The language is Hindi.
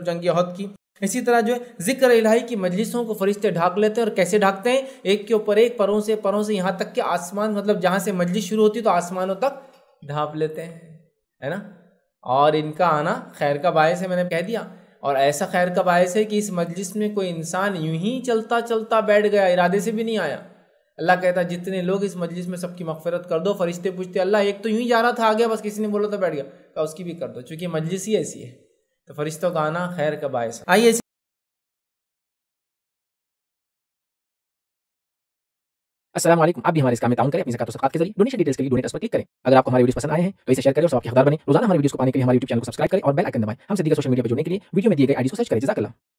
जंग अहद की। इसी तरह जो है, ज़िक्र इलाही की मजलिसों को फरिश्ते ढाक लेते हैं और कैसे ढाकते हैं? एक के ऊपर एक, परों से परों से, यहाँ तक कि आसमान मतलब जहाँ से मजलिस शुरू होती है तो आसमानों तक ढाप लेते हैं, है ना? और इनका आना खैर का बायस है, मैंने कह दिया। और ऐसा खैर का बायस है कि इस मजलिस में कोई इंसान यूँ ही चलता चलता बैठ गया, इरादे से भी नहीं आया। अल्लाह कहता जितने लोग इस मजलिस में सबकी मगफरत कर दो, फरिश्ते पूछते अल्लाह, एक तो यूँ ही जा रहा था आ गया बस किसी ने बोला तो बैठ गया। तो उसकी भी कर दो, चूँकि मजलिस ही ऐसी है। तो फरिश्तों का आना खैर का बायस आइए वालेकुम आप भी हमारे इस काम में ताउन करें, अपनी ज़कात और के ज़रिए। डोनेशन डिटेल्स के लिए डोनेट पर क्लिक करें। अगर आपको हमारी वीडियो पसंद आए हैं तो इसे शेयर करें और सबके हकदार बने। रोज़ाना हमारे वीडियो को पाने के लिए हमारे यूट्यूब चैनल को सब्सक्राइब करें और बेल आइकन दबाएँ। हमसे दीगर सोशल मीडिया पर जुड़ने के लिए वीडियो में दिए गए आईडी को सर्च करें। जजाकल्लाह।